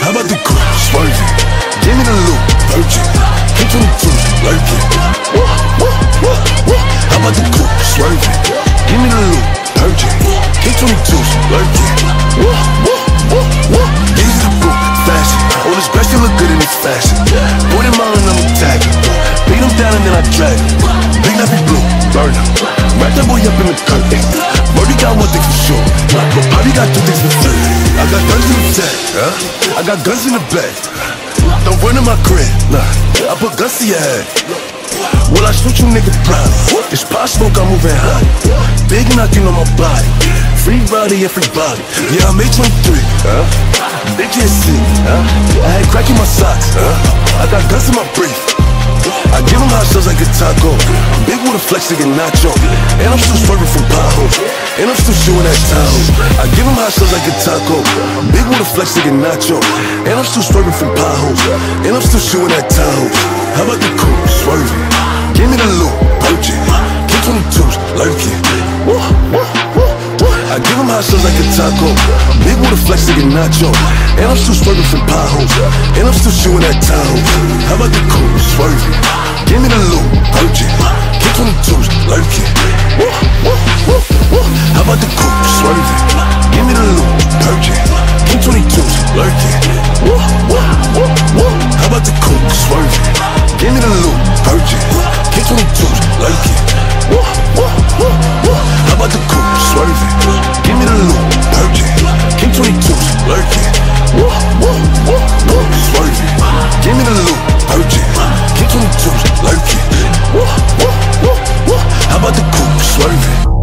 How about the coupe swerving? Give me the loop, virgin. Hit 22s lurking. Down and then I drag. Big nappy blue, burn him. Wrap that boy up in the curtain. Murdy got one thing for sure. Bobby got two things for sure. I got guns in the tag? I got guns in the back. Don't run in my crib, nah. I put guns to your head. Will I shoot you nigga proud? It's pop smoke, I'm moving hot. Big knocking on my body. Free body, everybody. Yeah, I'm 823, huh? They can't see, huh? I had crack in my socks, huh? I got guns in my brief. Them shots like a taco. I'm big with a like a nacho. And I'm still swerving from potholes. And I'm still shooting at towns. I give them hot shots like a taco. I'm big with a like a nacho. And I'm still swerving from potholes. And I'm still shooting at towns. How about the coupe swerving? Give me the loop, purchase. Kick 22s, lurking. Woo, woo, woo. I give them hot shots like a taco. I'm big with a flex like a nacho. And I'm still swerving from potholes. And I'm still shooting at towns. How about the coupe swerving? Give me the loot, purchase. Get 22s, lurking. Woo, woo, woo, woo. How about the coupe, swerving? Give me the loot, purchase. Get 22s, lurking. Woo, woo, woo, woo. How about the coupe, swerving? Give me the loot, purchase. Get 22s, lurking. Woo, woo, woo, woo. How about the coupe, swerving? swerving.